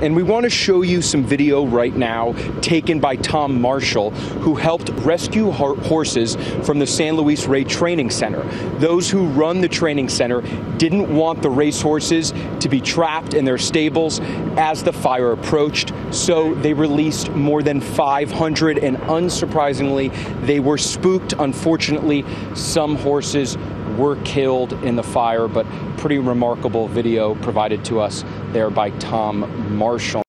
And we want to show you some video right now taken by Tom Marshall, who helped rescue horses from the San Luis Rey Training Center. Those who run the training center didn't want the racehorses to be trapped in their stables as the fire approached, so they released more than 500, and unsurprisingly, they were spooked. Unfortunately, some horses were killed in the fire, but pretty remarkable video provided to us there by Tom Marshall.